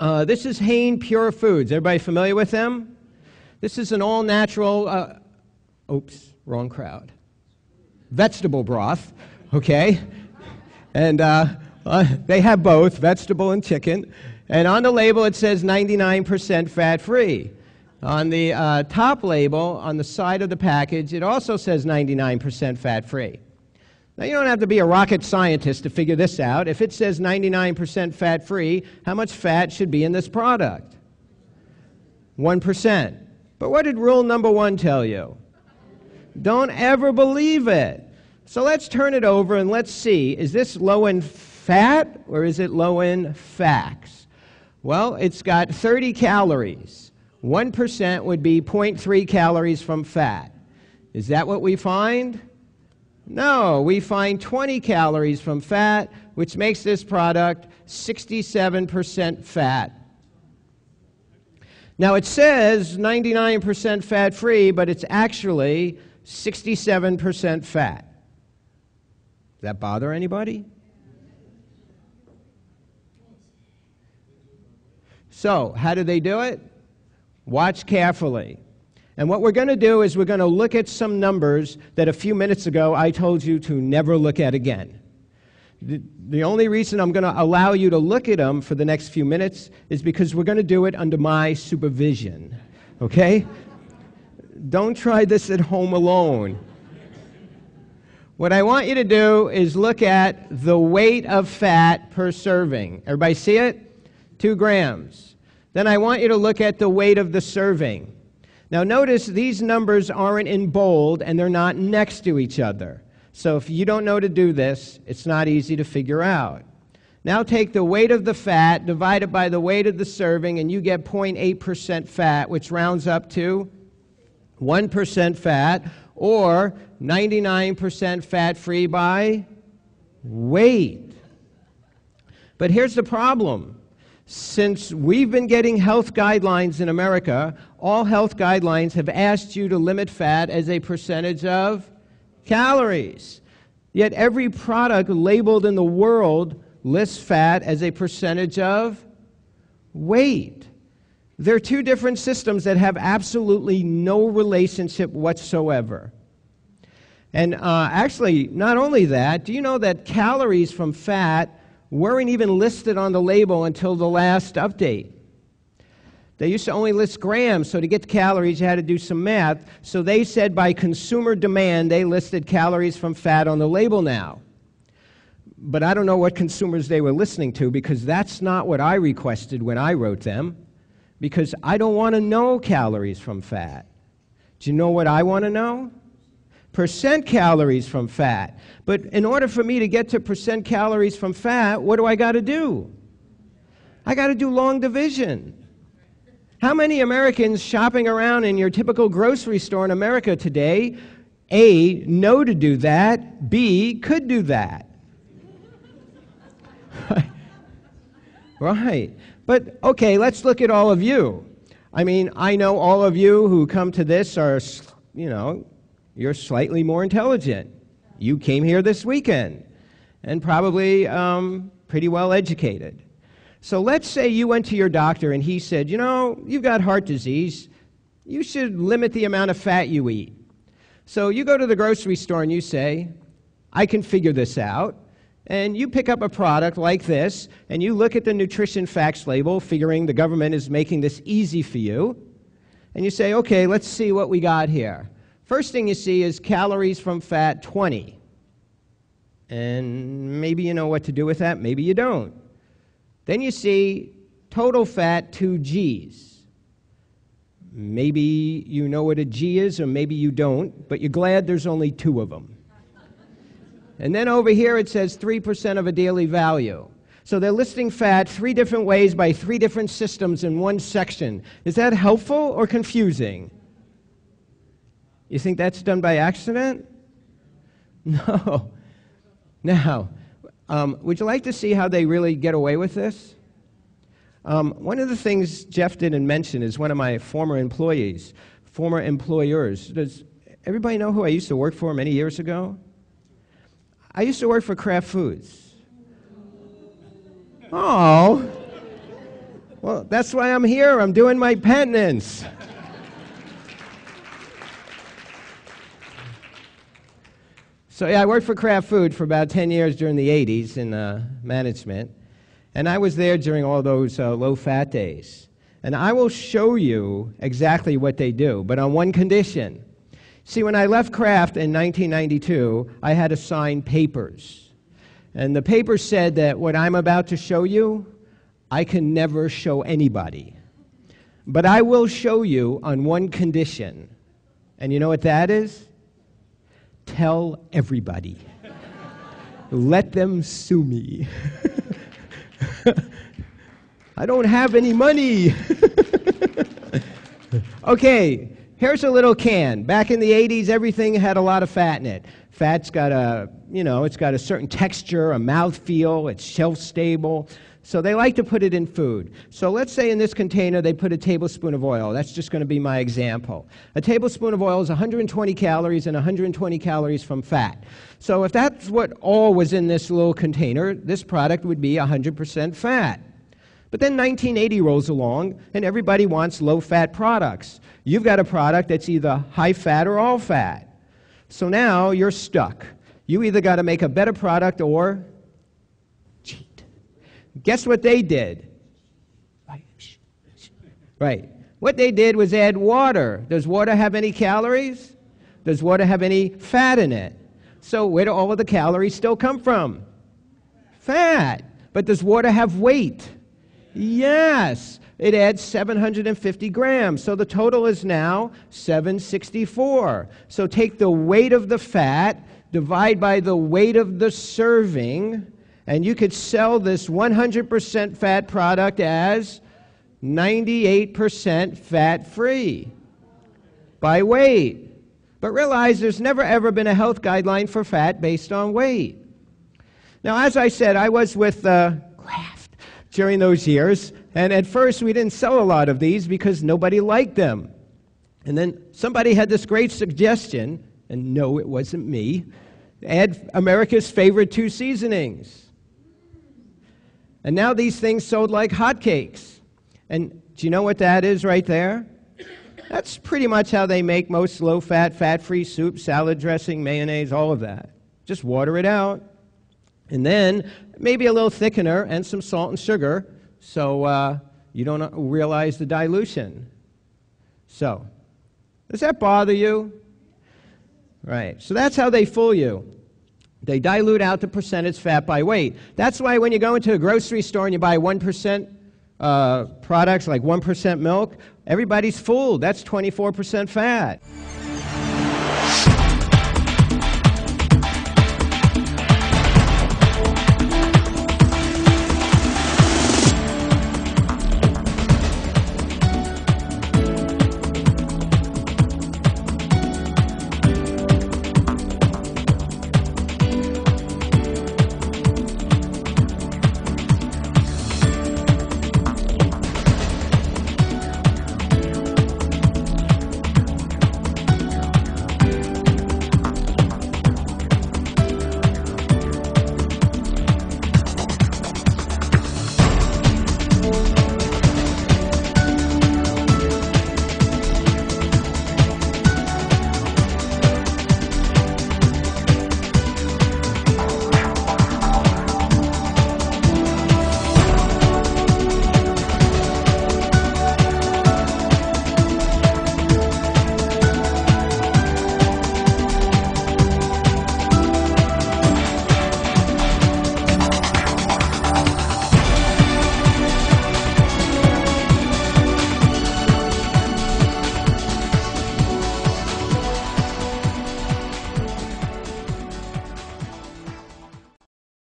Uh, this is Hain Pure Foods. Everybody familiar with them? This is an all natural, uh, oops, wrong crowd. Vegetable broth, okay? And uh, uh, they have both, vegetable and chicken. And on the label it says 99% fat free. On the uh, top label, on the side of the package, it also says 99% fat free. Now, you don't have to be a rocket scientist to figure this out. If it says 99% fat free, how much fat should be in this product? 1%. But what did rule number one tell you? Don't ever believe it. So let's turn it over and let's see is this low in fat or is it low in facts? Well, it's got 30 calories. 1% would be 0.3 calories from fat. Is that what we find? No, we find 20 calories from fat, which makes this product 67% fat. Now it says 99% fat free, but it's actually 67% fat. Does that bother anybody? So, how do they do it? Watch carefully. And what we're going to do is we're going to look at some numbers that a few minutes ago I told you to never look at again. The, the only reason I'm going to allow you to look at them for the next few minutes is because we're going to do it under my supervision. Okay? Don't try this at home alone. What I want you to do is look at the weight of fat per serving. Everybody see it? Two grams then I want you to look at the weight of the serving. Now, notice these numbers aren't in bold and they're not next to each other. So, if you don't know to do this, it's not easy to figure out. Now, take the weight of the fat, divide it by the weight of the serving, and you get 0.8% fat, which rounds up to 1% fat, or 99% fat free by weight. But here's the problem since we've been getting health guidelines in America, all health guidelines have asked you to limit fat as a percentage of calories. Yet every product labeled in the world lists fat as a percentage of weight. There are two different systems that have absolutely no relationship whatsoever. And uh, actually, not only that, do you know that calories from fat weren't even listed on the label until the last update. They used to only list grams, so to get calories, you had to do some math. So they said by consumer demand, they listed calories from fat on the label now. But I don't know what consumers they were listening to because that's not what I requested when I wrote them, because I don't want to know calories from fat. Do you know what I want to know? Percent calories from fat. But in order for me to get to percent calories from fat, what do I got to do? I got to do long division. How many Americans shopping around in your typical grocery store in America today, A, know to do that, B, could do that? right. But okay, let's look at all of you. I mean, I know all of you who come to this are, you know, you're slightly more intelligent. You came here this weekend and probably um, pretty well educated. So let's say you went to your doctor and he said, You know, you've got heart disease. You should limit the amount of fat you eat. So you go to the grocery store and you say, I can figure this out. And you pick up a product like this and you look at the nutrition facts label, figuring the government is making this easy for you. And you say, okay, let's see what we got here. First thing you see is calories from fat 20. And maybe you know what to do with that, maybe you don't. Then you see total fat 2 Gs. Maybe you know what a G is, or maybe you don't, but you're glad there's only two of them. and then over here it says 3% of a daily value. So they're listing fat three different ways by three different systems in one section. Is that helpful or confusing? You think that's done by accident? No. Now, um, would you like to see how they really get away with this? Um, one of the things Jeff didn't mention is one of my former employees, former employers. Does everybody know who I used to work for many years ago? I used to work for Kraft Foods. Oh. Well, that's why I'm here. I'm doing my penance. So, yeah, I worked for Kraft Food for about 10 years during the 80s in uh, management. And I was there during all those uh, low fat days. And I will show you exactly what they do, but on one condition. See, when I left Kraft in 1992, I had to sign papers. And the papers said that what I'm about to show you I can never show anybody. But I will show you on one condition. And you know what that is? Tell everybody. Let them sue me. I don't have any money. okay, here's a little can. Back in the 80s, everything had a lot of fat in it. Fat's got a, you know, it's got a certain texture, a mouth feel, it's shelf stable. So they like to put it in food. So let's say in this container they put a tablespoon of oil. That's just going to be my example. A tablespoon of oil is 120 calories and 120 calories from fat. So if that's what all was in this little container, this product would be 100% fat. But then 1980 rolls along and everybody wants low fat products. You've got a product that's either high fat or all fat. So now you're stuck. You either got to make a better product or Guess what they did? Right. What they did was add water. Does water have any calories? Does water have any fat in it? So, where do all of the calories still come from? Fat. But does water have weight? Yes. It adds 750 grams. So the total is now 764. So take the weight of the fat, divide by the weight of the serving, and you could sell this 100% fat product as 98% fat free by weight. But realize there's never ever been a health guideline for fat based on weight. Now, as I said, I was with uh, Kraft during those years, and at first we didn't sell a lot of these because nobody liked them. And then somebody had this great suggestion, and no, it wasn't me add America's favorite two seasonings. And now these things sold like hotcakes. And do you know what that is right there? That's pretty much how they make most low fat, fat free soup, salad dressing, mayonnaise, all of that. Just water it out. And then maybe a little thickener and some salt and sugar so uh, you don't realize the dilution. So, does that bother you? Right. So that's how they fool you. They dilute out the percentage fat by weight. That's why when you go into a grocery store and you buy 1% uh, products like 1% milk, everybody's fooled. That's 24% fat.